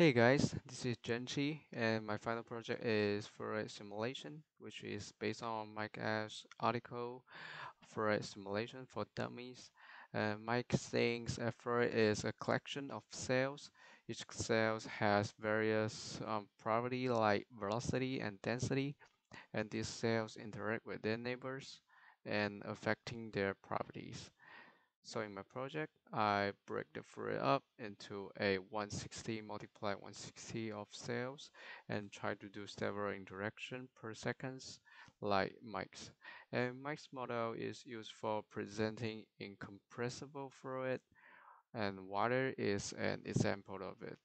Hey guys, this is Genchi, and my final project is Fluid Simulation, which is based on Mike Ash's article, Fluid Simulation for Dummies. Uh, Mike thinks a fluid is a collection of cells. Each cell has various um, property like velocity and density, and these cells interact with their neighbors and affecting their properties. So in my project, I break the fluid up into a 160 multiply 160 of cells and try to do several interaction per seconds like Mike's. And Mike's model is used for presenting incompressible fluid and water is an example of it.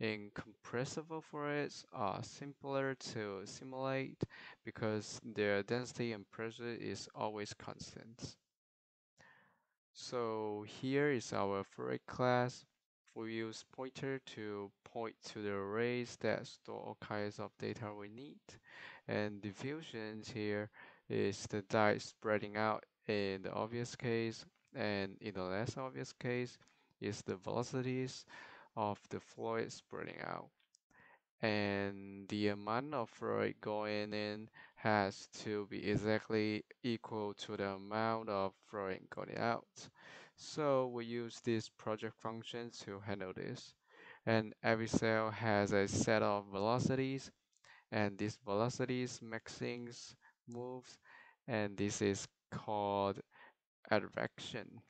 Incompressible fluids are simpler to simulate because their density and pressure is always constant. So here is our fluid class. We use pointer to point to the arrays that store all kinds of data we need. And diffusions here is the dye spreading out in the obvious case and in the less obvious case is the velocities of the fluid spreading out and the amount of fluid going in has to be exactly equal to the amount of fluid going out. So we use this project function to handle this. And every cell has a set of velocities and these velocities make things move and this is called advection.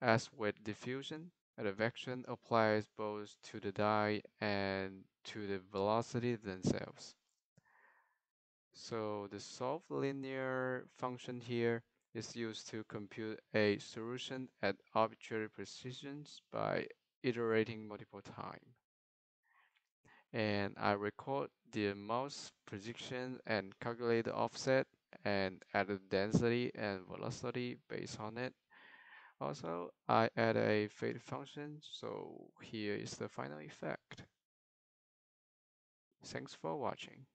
As with diffusion, advection applies both to the dye and to the velocity themselves. So the solved linear function here is used to compute a solution at arbitrary precisions by iterating multiple times. And I record the mouse prediction and calculate the offset and add the density and velocity based on it. Also, I add a fade function, so here is the final effect. Thanks for watching.